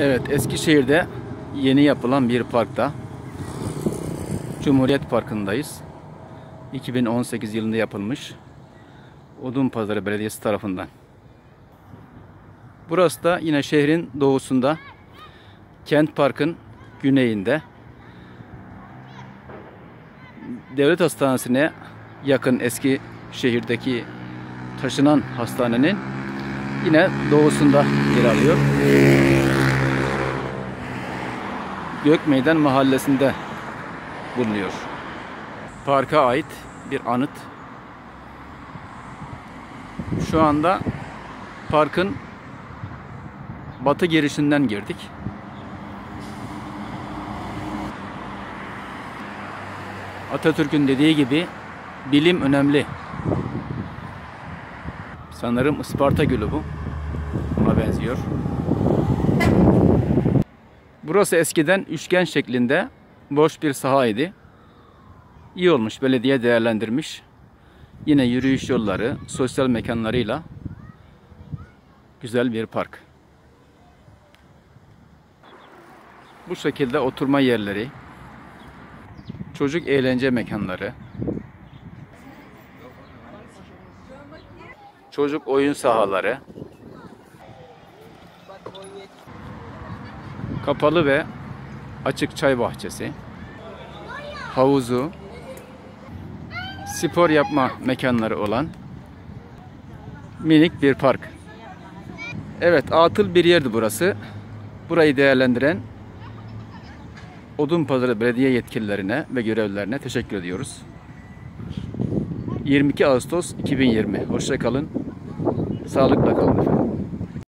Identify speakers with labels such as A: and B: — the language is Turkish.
A: Evet, Eskişehir'de yeni yapılan bir parkta Cumhuriyet Parkı'ndayız. 2018 yılında yapılmış Odunpazarı Belediyesi tarafından. Burası da yine şehrin doğusunda Kent Park'ın güneyinde Devlet Hastanesi'ne yakın eski şehirdeki taşınan hastanenin yine doğusunda yer alıyor. Gökmeydan mahallesinde bulunuyor. Parka ait bir anıt. Şu anda parkın batı girişinden girdik. Atatürk'ün dediği gibi bilim önemli. Sanırım Isparta Gölü bu. Buna benziyor. Burası eskiden üçgen şeklinde boş bir sahaydı. İyi olmuş belediye değerlendirmiş. Yine yürüyüş yolları, sosyal mekanlarıyla güzel bir park. Bu şekilde oturma yerleri, çocuk eğlence mekanları, çocuk oyun sahaları, kapalı ve açık çay bahçesi, havuzu, spor yapma mekanları olan minik bir park. Evet, atıl bir yerdi burası. Burayı değerlendiren Odunpazarı Belediye yetkililerine ve görevlilerine teşekkür ediyoruz. 22 Ağustos 2020. Hoşçakalın. Sağlıkla kalın efendim.